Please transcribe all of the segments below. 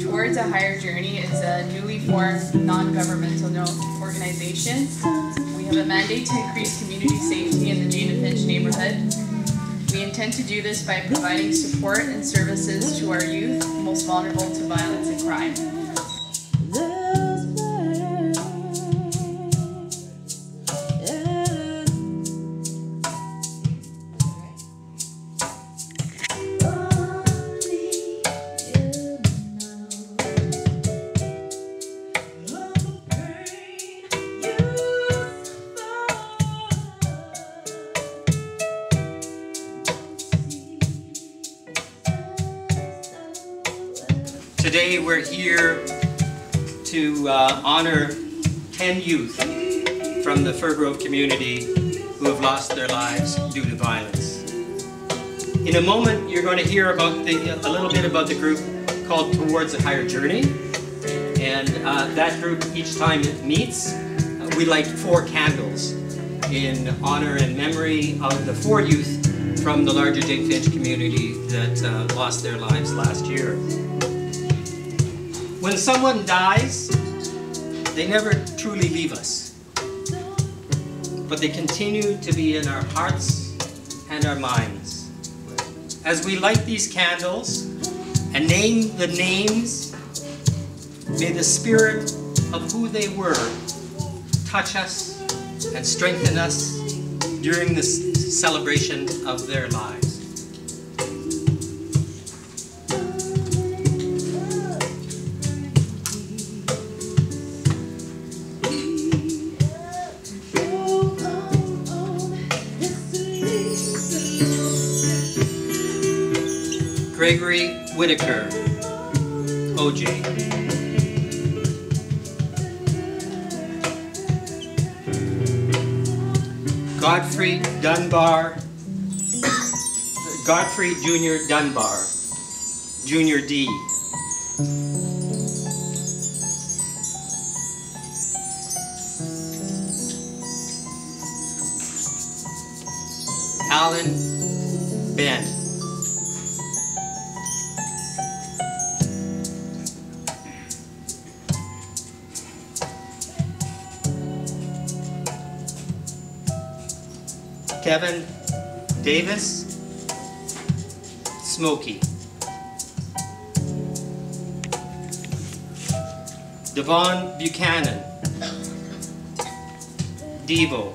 Towards a Higher Journey is a newly formed non-governmental organization. We have a mandate to increase community safety in the Jane and Finch neighborhood. We intend to do this by providing support and services to our youth most vulnerable to violence and crime. Today we're here to uh, honor 10 youth from the Firgrove community who have lost their lives due to violence. In a moment you're going to hear about the, a little bit about the group called Towards a Higher Journey and uh, that group each time it meets uh, we light four candles in honor and memory of the four youth from the larger Jane Finch community that uh, lost their lives last year. When someone dies, they never truly leave us. But they continue to be in our hearts and our minds. As we light these candles and name the names, may the spirit of who they were touch us and strengthen us during this celebration of their lives. Gregory Whitaker, OJ. Godfrey Dunbar, Godfrey Jr. Dunbar, Junior D. Alan Ben. Kevin Davis, Smokey. Devon Buchanan, Devo.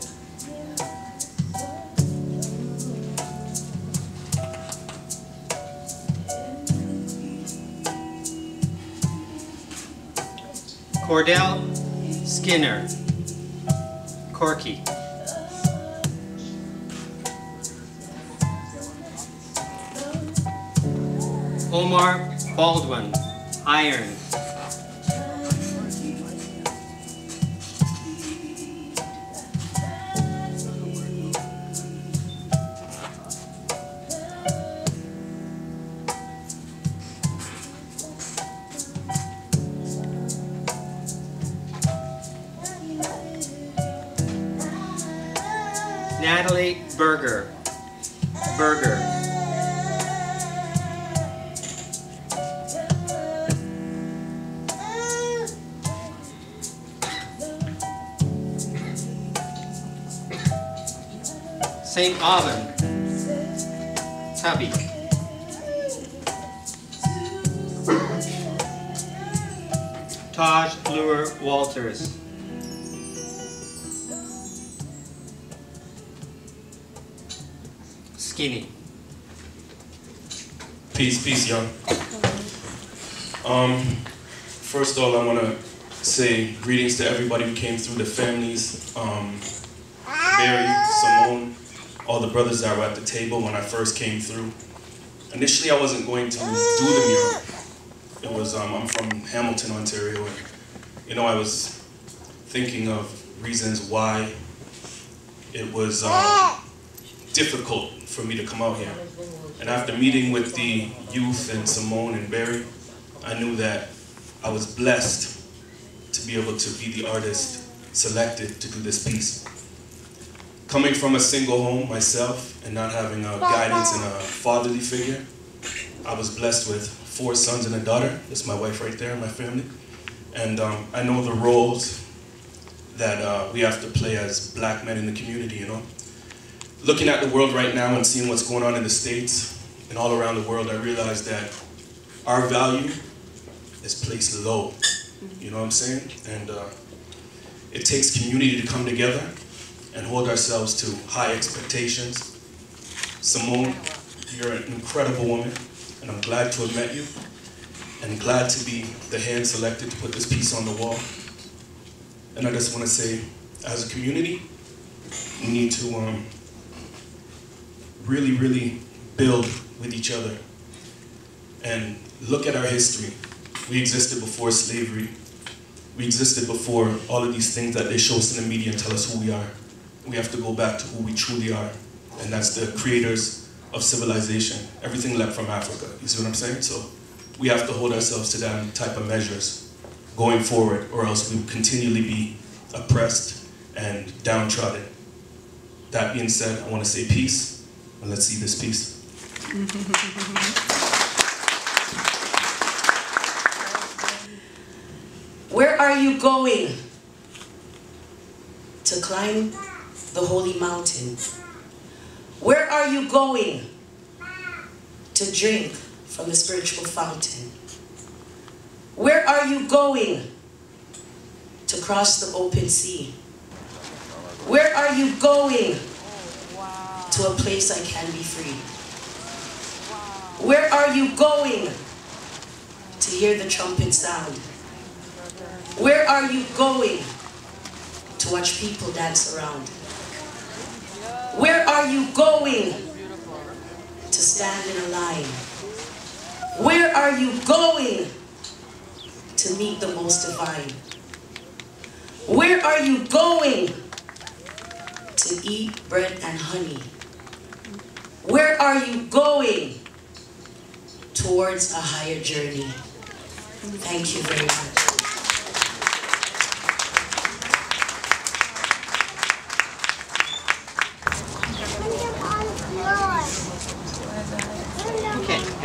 Cordell Skinner, Corky. Omar Baldwin, iron. Natalie Berger, Berger. St. Alban, Tubby. Taj Lure Walters. Skinny. Peace, peace, young. Um, first of all, I want to say greetings to everybody who came through, the families, um, Barry, Simone, all the brothers that were at the table when I first came through. Initially, I wasn't going to do the mural. It was, um, I'm from Hamilton, Ontario, and, you know, I was thinking of reasons why it was um, difficult for me to come out here. And after meeting with the youth and Simone and Barry, I knew that I was blessed to be able to be the artist selected to do this piece. Coming from a single home myself and not having a guidance and a fatherly figure, I was blessed with four sons and a daughter. That's my wife right there, my family. And um, I know the roles that uh, we have to play as black men in the community, you know. Looking at the world right now and seeing what's going on in the States and all around the world, I realize that our value is placed low. You know what I'm saying? And uh, it takes community to come together and hold ourselves to high expectations. Simone, you're an incredible woman, and I'm glad to have met you, and glad to be the hand selected to put this piece on the wall. And I just want to say, as a community, we need to um, really, really build with each other and look at our history. We existed before slavery. We existed before all of these things that they show us in the media and tell us who we are. We have to go back to who we truly are, and that's the creators of civilization. Everything left from Africa. You see what I'm saying? So we have to hold ourselves to that type of measures going forward, or else we will continually be oppressed and downtrodden. That being said, I want to say peace, and let's see this peace. Where are you going? To climb the holy mountain. Where are you going? To drink from the spiritual fountain. Where are you going? To cross the open sea. Where are you going? To a place I can be free. Where are you going? To hear the trumpet sound. Where are you going? To watch people dance around. Where are you going? To stand in a line. Where are you going? To meet the most divine. Where are you going? To eat bread and honey. Where are you going? Towards a higher journey. Thank you very much. Okay, if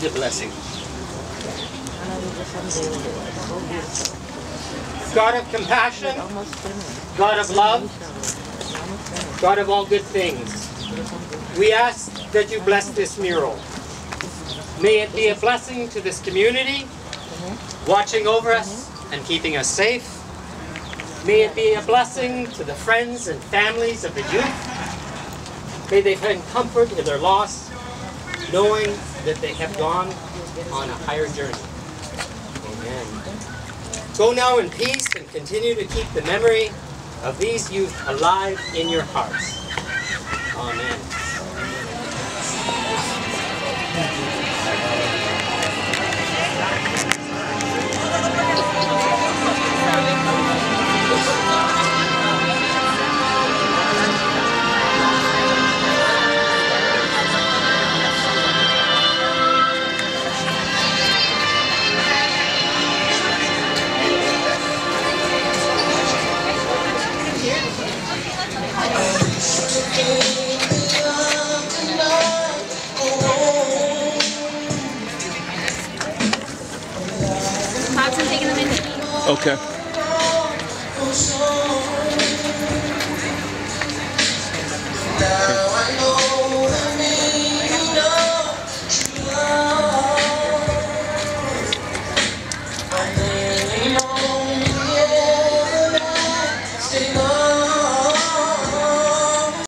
the blessing. God of compassion, God of love, God of all good things, we ask that you bless this mural. May it be a blessing to this community, watching over us and keeping us safe. May it be a blessing to the friends and families of the youth. May they find comfort in their loss, knowing that they have gone on a higher journey. Amen. Go now in peace and continue to keep the memory of these youth alive in your hearts. Amen. Okay.